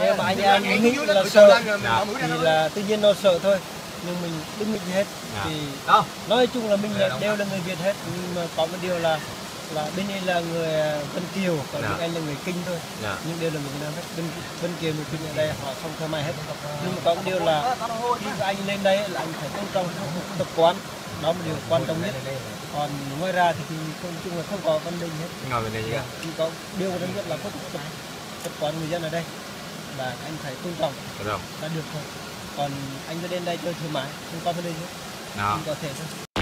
nếu mà anh em nghĩ là sợ thì là tự nhiên nó sợ thôi. Nhưng mình nghĩ gì hết. Dạ. thì nói chung là mình là đều là người Việt hết. Nhưng mà có một điều là là bên đây là người à, Vân Kiều. Còn Dạ. bên anh là người Kinh thôi. Dạ. Nhưng đều là người Việt Nam hết. Vân, Vân Kiều người Kinh ở đây họ không thoải mái hết. Nhưng mà có một điều là khi anh lên đây là anh phải tôn trọng tập quán. Đó là điều quan trọng nhất. Còn ngoài ra thì, thì nói chung là không có đề gì hết. Ngồi bên đây chứ Dạ, chỉ có điều quan trọng nhất là có tập, tập quán người dân ở đây và anh phải tôn trọng được không là được thôi. Còn anh cứ đến đây chơi thoải mái không có vấn đề gì anh có thể thôi